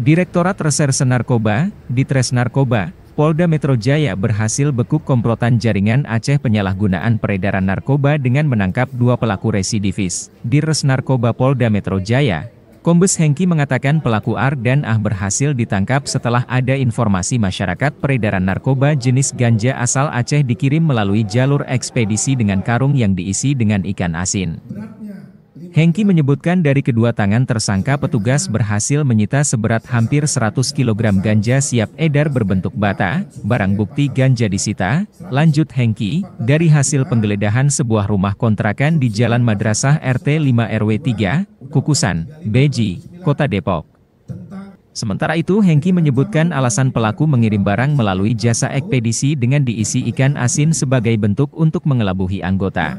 Direktorat Reserse Narkoba, Ditres Narkoba, Polda Metro Jaya berhasil bekuk komplotan jaringan Aceh penyalahgunaan peredaran narkoba dengan menangkap dua pelaku residivis. Di Res Narkoba Polda Metro Jaya, Kombes Hengki mengatakan pelaku R dan Ah berhasil ditangkap setelah ada informasi masyarakat peredaran narkoba jenis ganja asal Aceh dikirim melalui jalur ekspedisi dengan karung yang diisi dengan ikan asin. Hengki menyebutkan dari kedua tangan tersangka petugas berhasil menyita seberat hampir 100 kg ganja siap edar berbentuk bata, barang bukti ganja disita, lanjut Hengki, dari hasil penggeledahan sebuah rumah kontrakan di Jalan Madrasah RT 5 RW 3, Kukusan, Beji, Kota Depok. Sementara itu Hengki menyebutkan alasan pelaku mengirim barang melalui jasa ekspedisi dengan diisi ikan asin sebagai bentuk untuk mengelabuhi anggota.